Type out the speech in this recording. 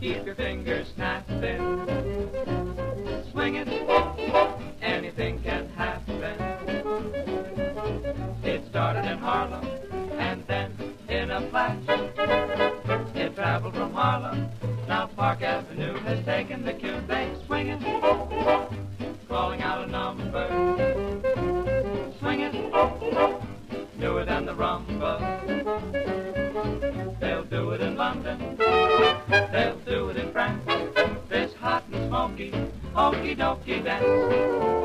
keep your fingers snapping. Swing it, anything can happen. It started in Harlem, and then in a flash, it traveled from Harlem. Now Park Avenue has taken the cue. They swing it, calling out a number. Swing it, newer than the rumba. They'll do it in London, they'll do it in France.